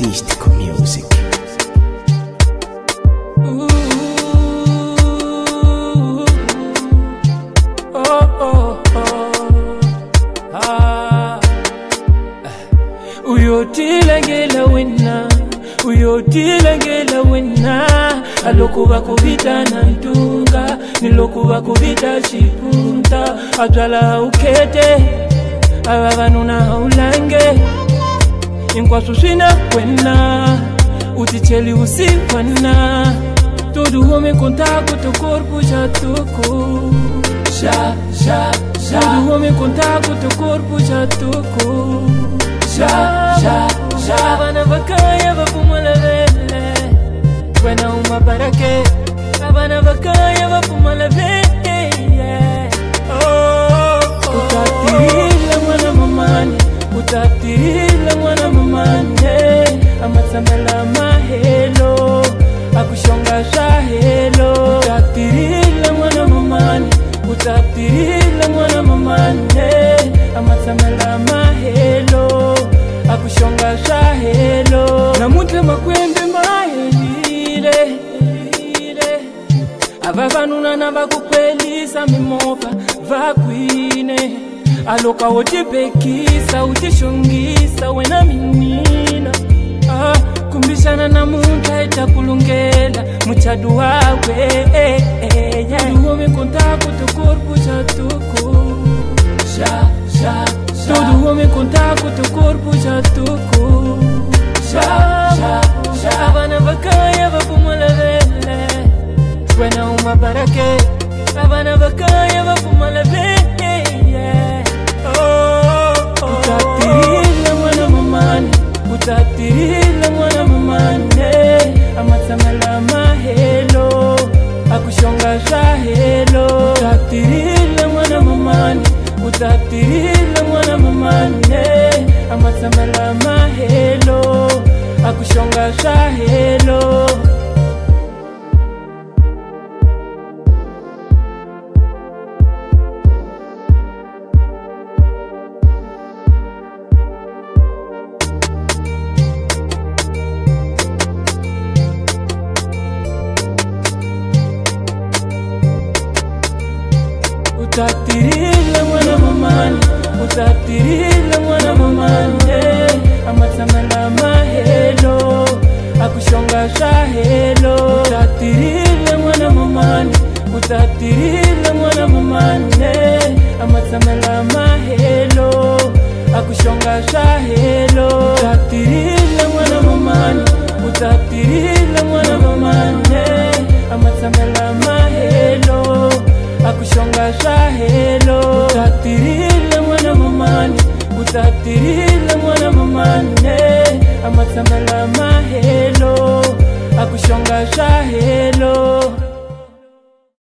artistico music uyotilengela wena alokuva kuvita na ntunga nilokuva kuvita xipunta abyala ukete ava hinkwaswo swi na wena u titheli usikwana to duhome kontako to korpo xa toko duhome kontako to korpo xa toko vana vakaya mahelo akushonga swa helo namuntlha makwembe ma helile avavanuna na va ku kwelisa mimovha va kwine aloka wo tibekisa wu tixongisa wena minina ah, kumbixana namuntlha i ta ku lunghela muchadu wakwe eh, eh, eh yeah. barake abana bakaya bavumala beye oh, oh. utatirila mwana mumani utatirila mwana mumane amatsamela mahelo akushonga zwa helo utatirila mwana mumani utatirila mwana mumane amatsamela mahelo akushonga zwa helo utapirila mwana mamani utapirila mwana mamani eh. amatsanga na mahelo akushonga sha helo utapirila mwana mamani utapirila mwana mamani eh. amatsanga na mahelo akushonga sha helo utapirila mwana mamani utapirila mwana mamani eh. amatsanga na mahelo isonga shahelo utatirile mwana mamane utatirile mwana mamane amatsamela mahelo akushonga shahelo